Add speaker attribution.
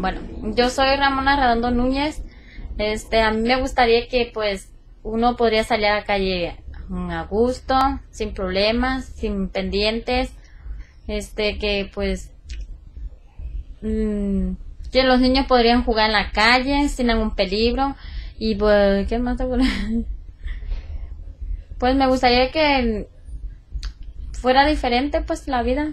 Speaker 1: bueno, yo soy Ramona Redondo Núñez. Este, a mí me gustaría que pues uno podría salir a la calle mm, a gusto, sin problemas, sin pendientes, este, que pues mm, que los niños podrían jugar en la calle sin ningún peligro y pues, ¿qué más Pues me gustaría que fuera diferente pues la vida.